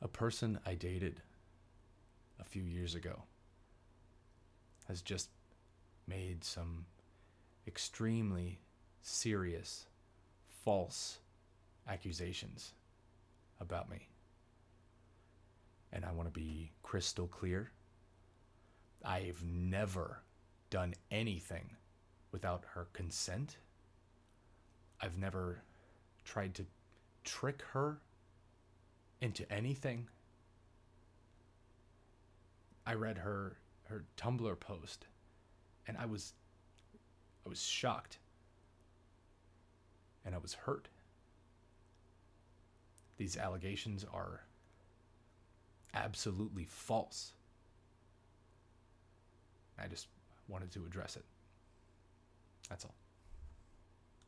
A person I dated a few years ago has just made some extremely serious false accusations about me. And I want to be crystal clear. I've never done anything without her consent. I've never tried to trick her into anything. I read her her Tumblr post and I was I was shocked and I was hurt. These allegations are absolutely false. I just wanted to address it. That's all.